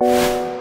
Inez